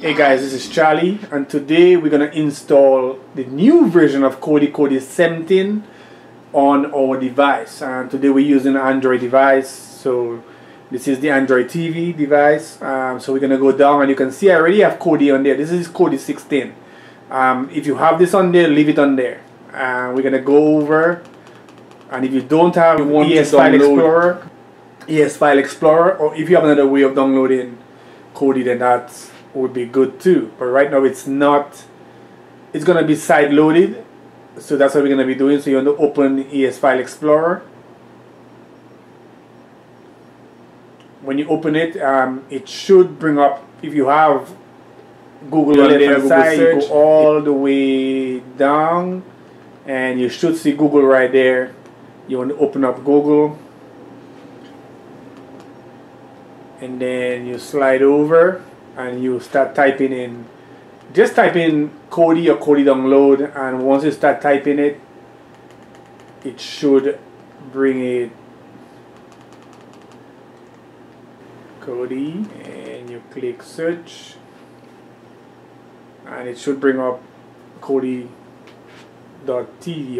Hey guys, this is Charlie, and today we're gonna install the new version of Kodi Kodi 17 on our device. And today we're using an Android device, so this is the Android TV device. Um, so we're gonna go down, and you can see I already have Kodi on there. This is Kodi 16. Um, if you have this on there, leave it on there. And uh, we're gonna go over, and if you don't have you want ES File Explorer, ES File Explorer, or if you have another way of downloading Kodi, then that's would be good too. But right now it's not, it's going to be side loaded. So that's what we're going to be doing. So you want to open ES File Explorer. When you open it, um, it should bring up, if you have Google on the left side, you go all the way down and you should see Google right there. You want to open up Google and then you slide over and you start typing in just type in Kodi or Kodi download and once you start typing it it should bring it. Kodi and you click search and it should bring up Kodi.tv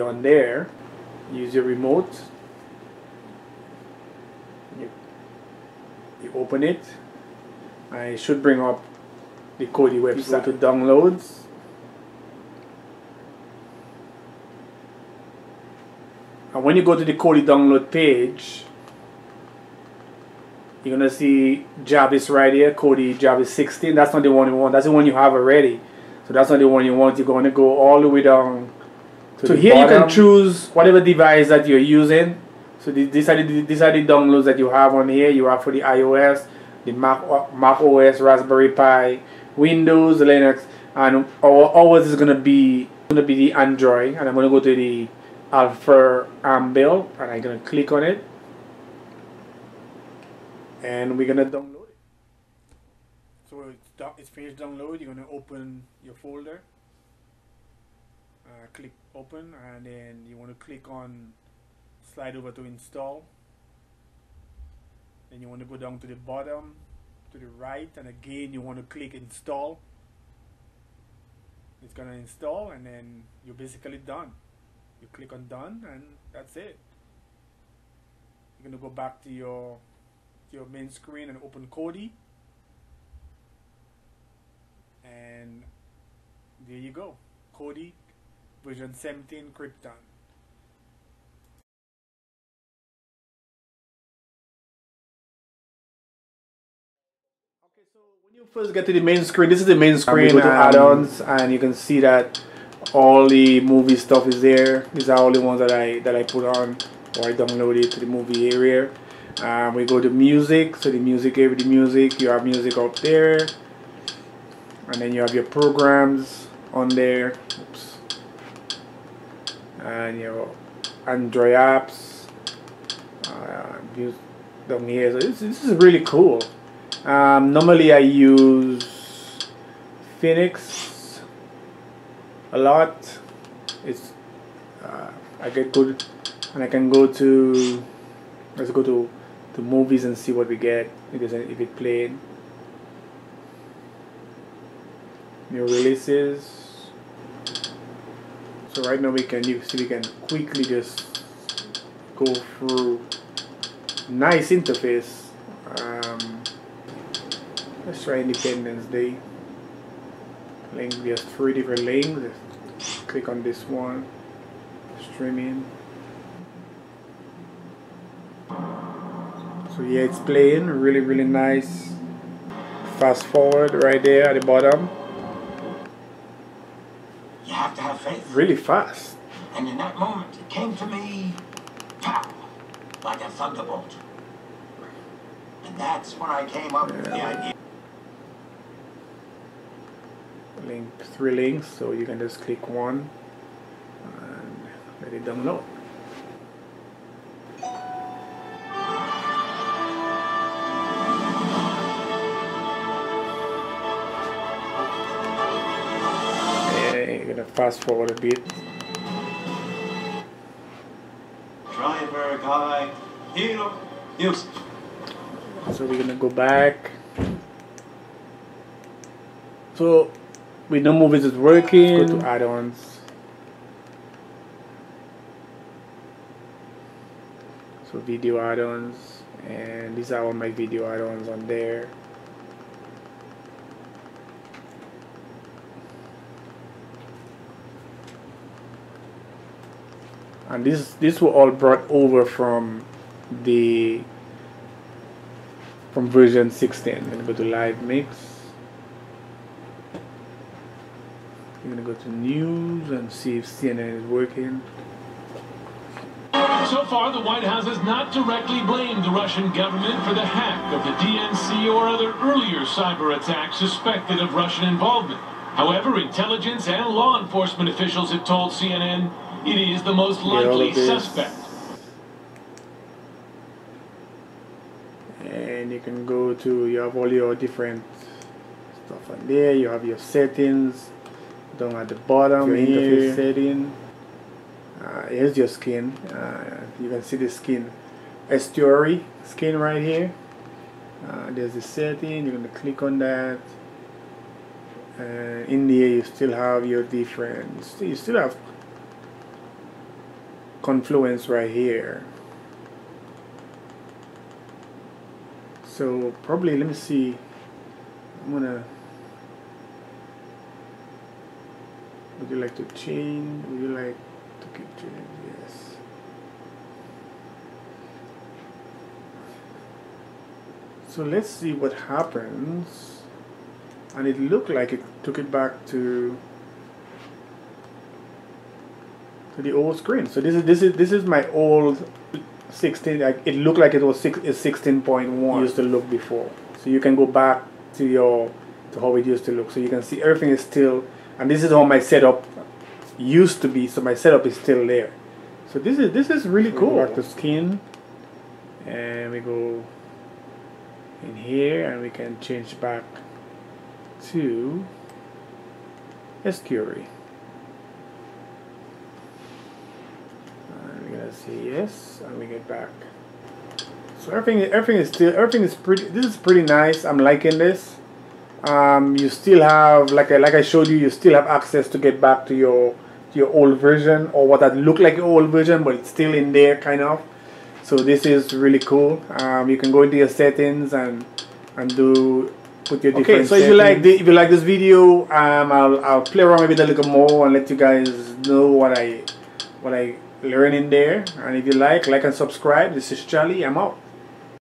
on there. Use your remote. You, you open it I should bring up the Kodi website to downloads. And when you go to the Kodi download page, you're gonna see Jarvis right here, Kodi Jarvis 16. That's not the one you want. That's the one you have already. So that's not the one you want. You're gonna go all the way down. To so here bottom. you can choose whatever device that you're using. So these are the, these are the downloads that you have on here. You have for the iOS, the Mac, Mac OS, Raspberry Pi, Windows, Linux, and always is gonna be gonna be the Android. And I'm gonna go to the Alpha ARM build, and I'm gonna click on it, and we're gonna download it. So it's, it's finished download. You're gonna open your folder. Uh, click open, and then you want to click on slide over to install then you want to go down to the bottom to the right and again you want to click install. It's gonna install and then you're basically done. You click on done and that's it. You're gonna go back to your to your main screen and open Kodi. And there you go. Kodi version 17 Krypton so when you first get to the main screen, this is the main screen. to add-ons, and you can see that all the movie stuff is there. These are all the ones that I that I put on or I downloaded to the movie area. Um, we go to music, so the music area, the music, you have music up there, and then you have your programs on there. Oops. And your Android apps uh, down here. So this, this is really cool. Um, normally I use Phoenix a lot. It's uh, I get good, and I can go to let's go to to movies and see what we get because if it played new releases. So right now we can you see we can quickly just go through nice interface. Um, Let's try Independence Day. Link, we have three different links. click on this one. Streaming. So yeah, it's playing. Really, really nice. Fast forward right there at the bottom. You have to have faith. Really fast. And in that moment, it came to me, pow, like a thunderbolt. And that's when I came up yeah. with the idea link three links so you can just click one and let it download. Okay, gonna fast forward a bit. Driver guy hero so we're gonna go back. So with no movies is working. Go to add-ons. So video add-ons and these are all my video add-ons on there. and this this were all brought over from the from version 16 I'm gonna go to live mix I'm gonna go to news and see if CNN is working so far, the White House has not directly blamed the Russian government for the hack of the DNC or other earlier cyber attacks suspected of Russian involvement. However, intelligence and law enforcement officials have told CNN it is the most likely suspect. And you can go to, you have all your different stuff on there. You have your settings down at the bottom, your here. interface setting. Uh, here's your skin. Uh, you can see the skin estuary skin right here. Uh, there's the setting. You're going to click on that. Uh, in there, you still have your different. You still have confluence right here so probably let me see I'm gonna would you like to change would you like to keep change yes so let's see what happens and it looked like it took it back to to the old screen. So this is this is this is my old 16. Like it looked like it was six is 16.1 used to look before. So you can go back to your to how it used to look. So you can see everything is still, and this is how my setup used to be. So my setup is still there. So this is this is really so cool. Back to skin, and we go in here, and we can change back to Estuary. say yes and we get back so everything everything is still everything is pretty this is pretty nice I'm liking this um, you still have like I, like I showed you you still have access to get back to your to your old version or what that looked like your old version but it's still in there kind of so this is really cool um, you can go into your settings and and do put your different okay so if you like the, if you like this video um, I'll, I'll play around with it a little more and let you guys know what I what I learn in there. And if you like, like and subscribe. This is Charlie. I'm out.